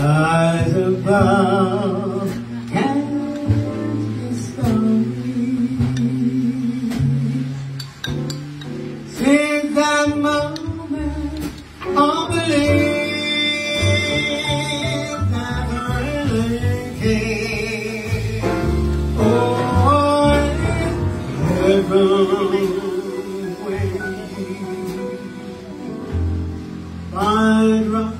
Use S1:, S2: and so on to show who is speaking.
S1: skies above and. Since that moment, I believe never really came. Oh, way. Find romance